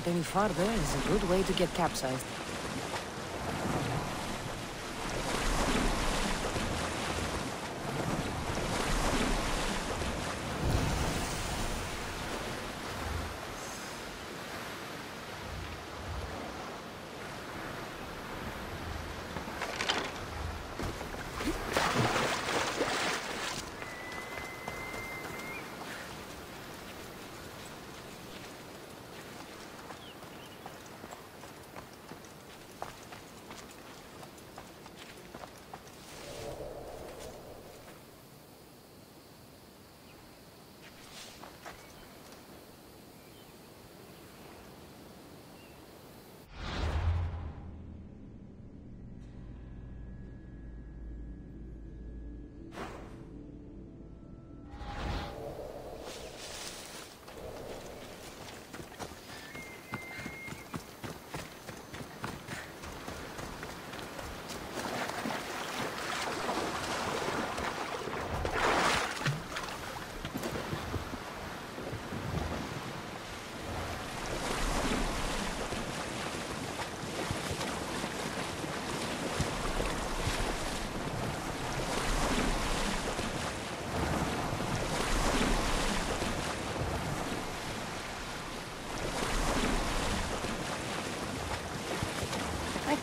out any farther is a good way to get capsized.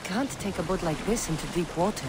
Can't take a boat like this into deep water.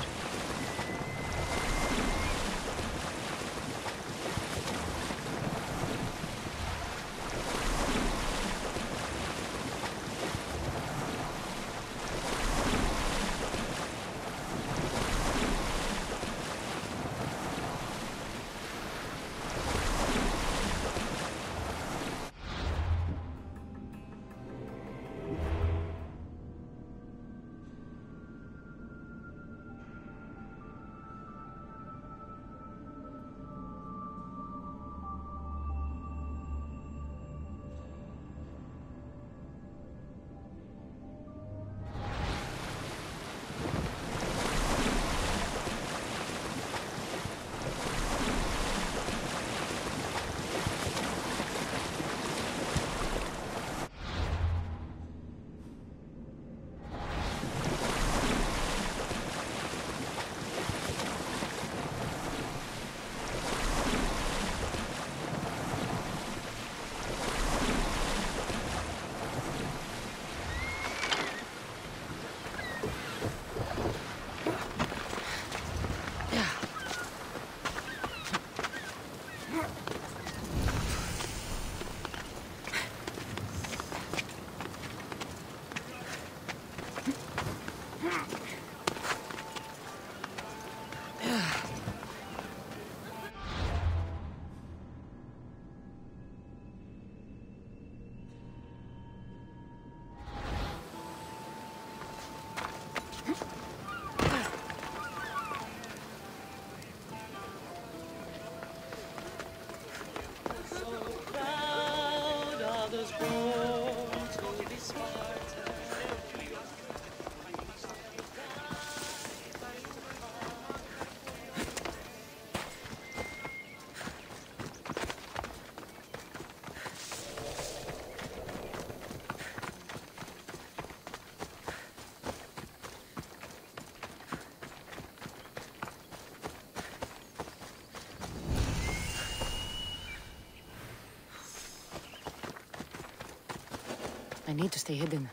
I need to stay hidden.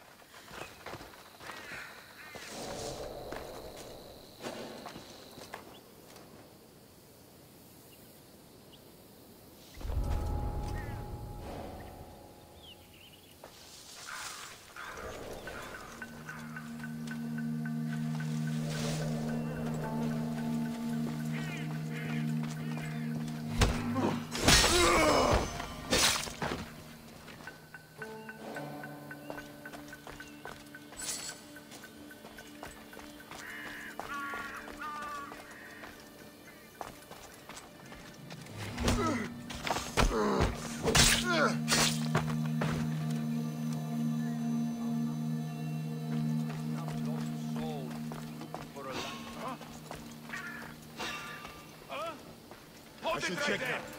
I should check that.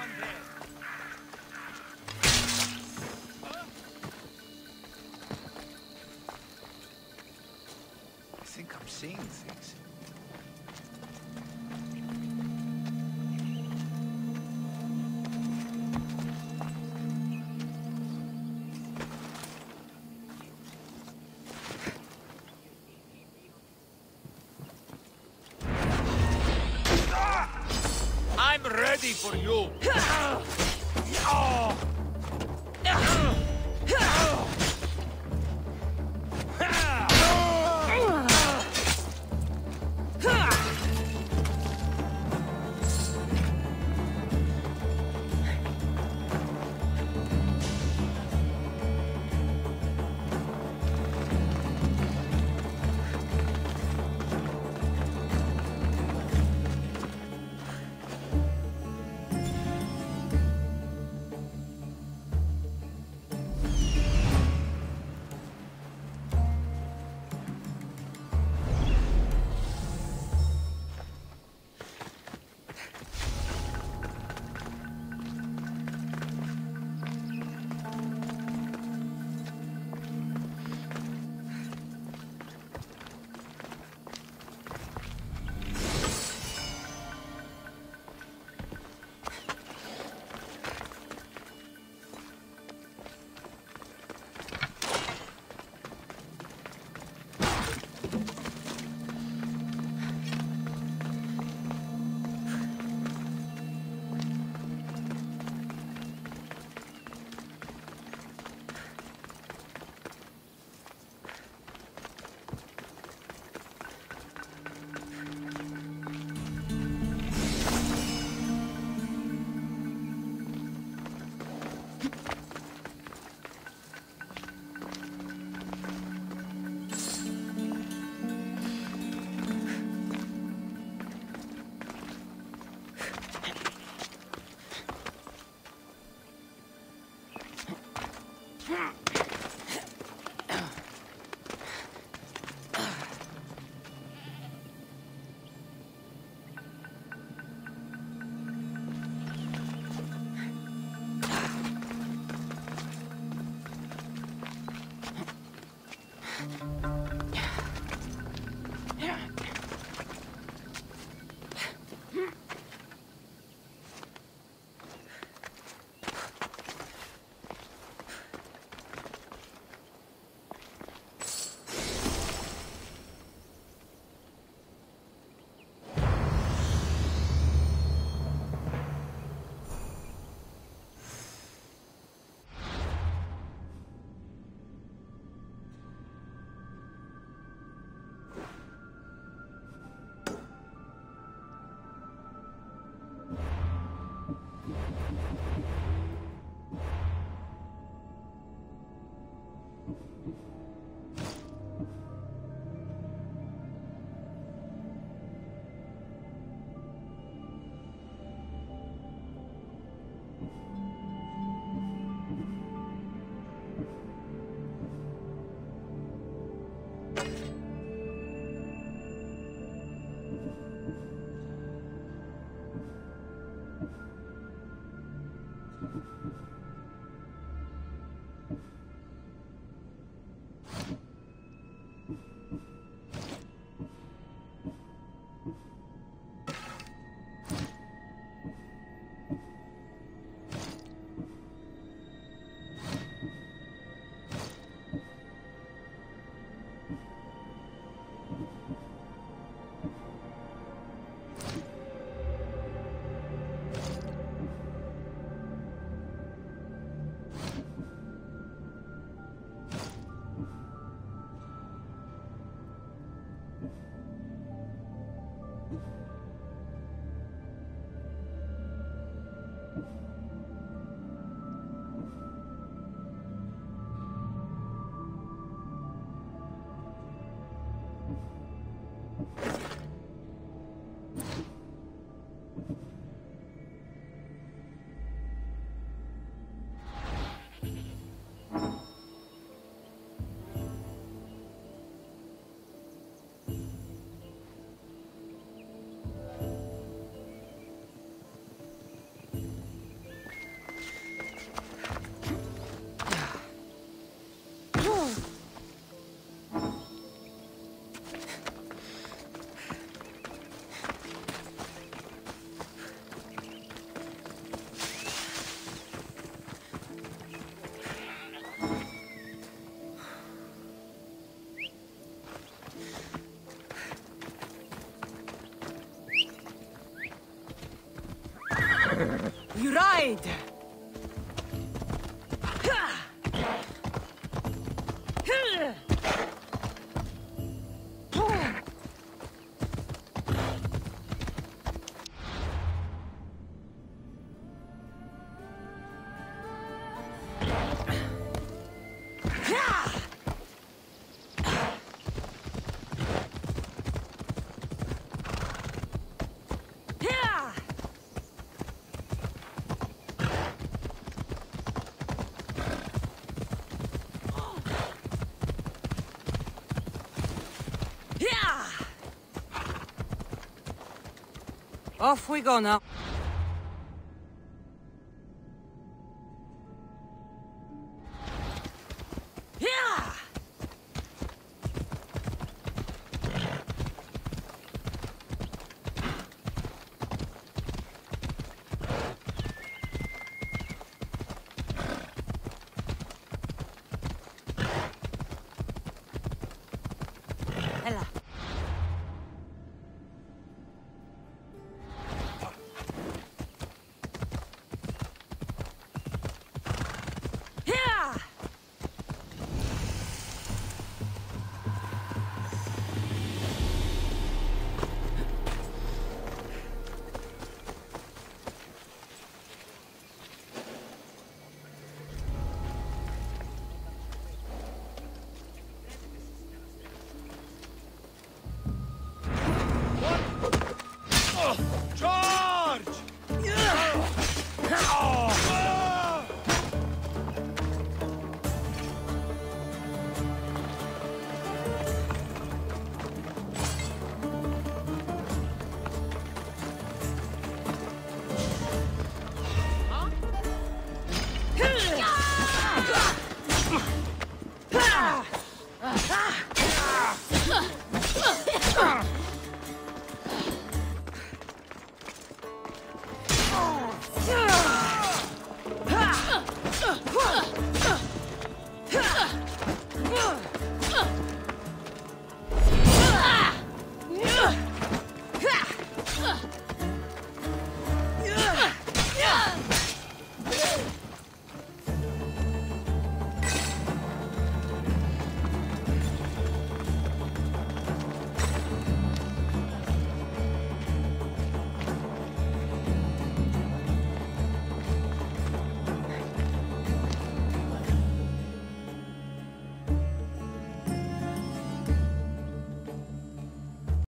I think I'm seeing things. Ready for you. Oh. You Off we go now.